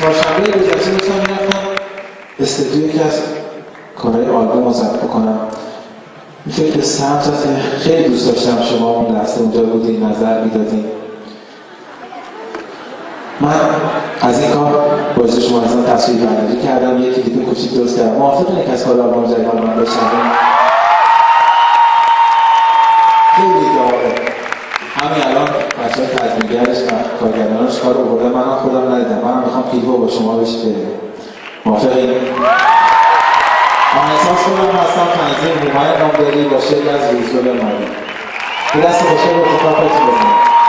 چهارشنبه گذشته داشتم می‌رفتم. استودیو که از کارهای آلبوم رو ضبط بکنم. این فکر به سمت که خیلی دوست داشتم شما اون لحظه اونجا بودین نظر می‌دادین. من از این کار باعث شما اصلا تصویر برداری کردم. یک کلیپ کوچیک درست کردم. موافق یک از کار آلبوم جدید من بشنویم Morphine. En naissance, on a 115, vous m'avez envoyé vos chèvres, vous avez Là, c'est vos chèvres, vous ne pouvez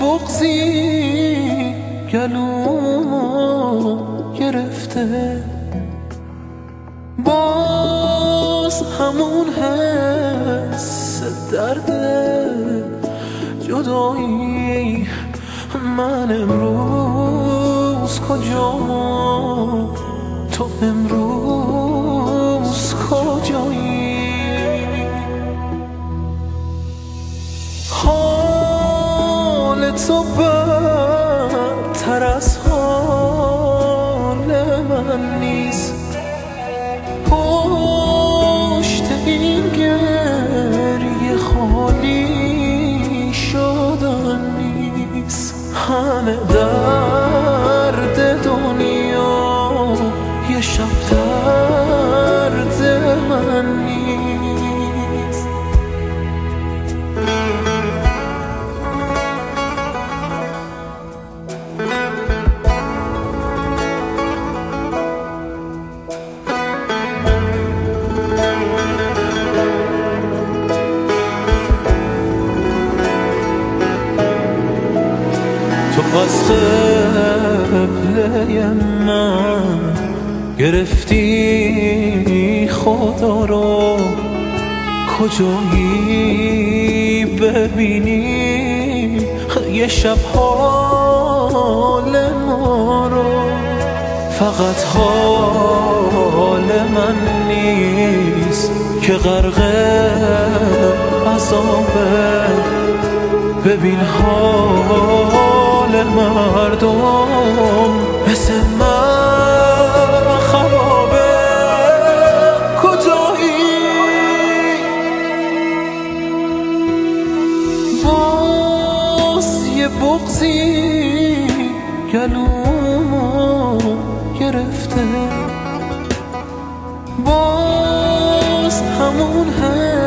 بغزی گلومو گرفته. باز همون حس درد جدایی. من امروز کجا؟ تو تو بدتر از حال من نیست. پشت این گریه خالی شدن نیست. همه از قبله من گرفتی خدا رو. کجایی ببینی؟ یه شب حال ما رو. فقط حال من نیست که غرق عذابه. ببین حال مردم مثل من خرابه. کجایی؟ باز یه بغزی گلومو گرفته. باز همون حس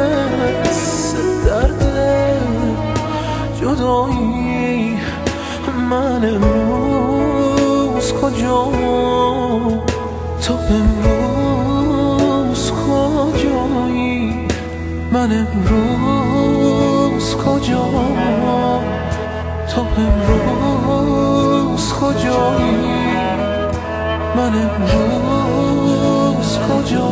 من امروز کجا؟ تو امروز کجایی؟ من امروز کجا؟ تو امروز کجایی؟ من امروز کجا؟